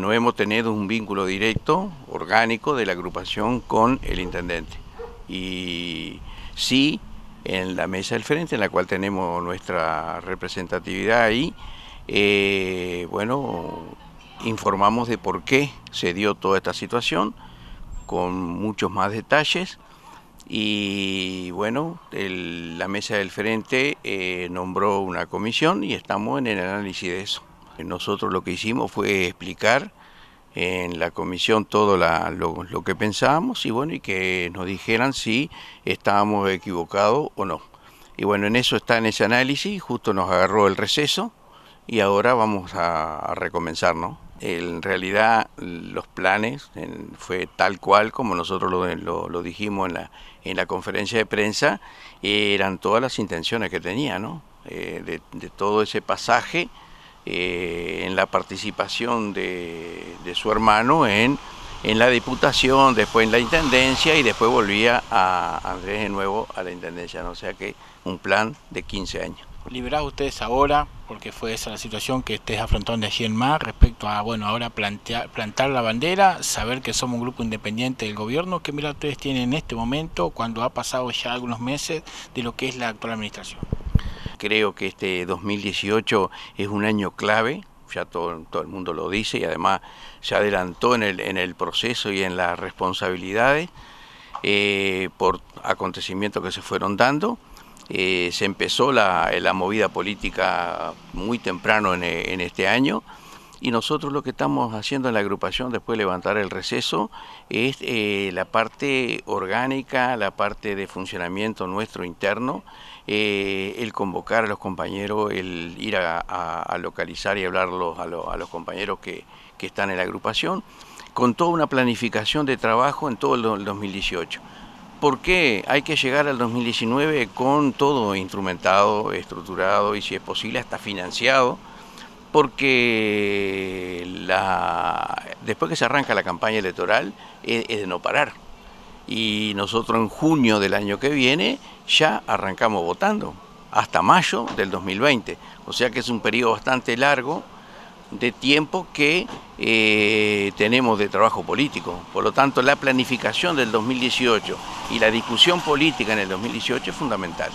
No hemos tenido un vínculo directo, orgánico, de la agrupación con el intendente. Y sí, en la mesa del frente, en la cual tenemos nuestra representatividad ahí, eh, bueno, informamos de por qué se dio toda esta situación, con muchos más detalles. Y bueno, la mesa del frente eh, nombró una comisión y estamos en el análisis de eso. Nosotros lo que hicimos fue explicar en la comisión todo lo, que pensábamos y bueno, y que nos dijeran si estábamos equivocados o no. Y bueno, en eso está en ese análisis, justo nos agarró el receso y ahora vamos a, recomenzar, ¿no? En realidad los planes fue tal cual como nosotros lo, dijimos en la, en la conferencia de prensa, eran todas las intenciones que tenía, ¿no? Eh, de todo ese pasaje eh, en la participación de, su hermano en, en, la diputación, después en la intendencia y después volvía a Andrés de nuevo a la intendencia, ¿no? o sea que un plan de 15 años. Liberados ustedes ahora, porque fue esa la situación que ustedes afrontaron de allí en más respecto a, bueno, ahora plantear, plantar la bandera, saber que somos un grupo independiente del gobierno, ¿qué mira ustedes tienen en este momento, cuando ha pasado ya algunos meses de lo que es la actual administración? Creo que este 2018 es un año clave, ya todo, todo el mundo lo dice y además se adelantó en el, en el proceso y en las responsabilidades eh, por acontecimientos que se fueron dando. Eh, se empezó la, la, movida política muy temprano en, en, este año y nosotros lo que estamos haciendo en la agrupación después de levantar el receso es eh, la parte orgánica, la parte de funcionamiento nuestro interno eh, el convocar a los compañeros, el ir a, localizar y hablarlos a, los compañeros que, están en la agrupación, con toda una planificación de trabajo en todo el 2018. ¿Por qué hay que llegar al 2019 con todo instrumentado, estructurado y si es posible hasta financiado? Porque después que se arranca la campaña electoral es de no parar y nosotros en junio del año que viene ya arrancamos votando, hasta mayo del 2020. O sea que es un periodo bastante largo de tiempo que eh, tenemos de trabajo político. Por lo tanto, la planificación del 2018 y la discusión política en el 2018 es fundamental.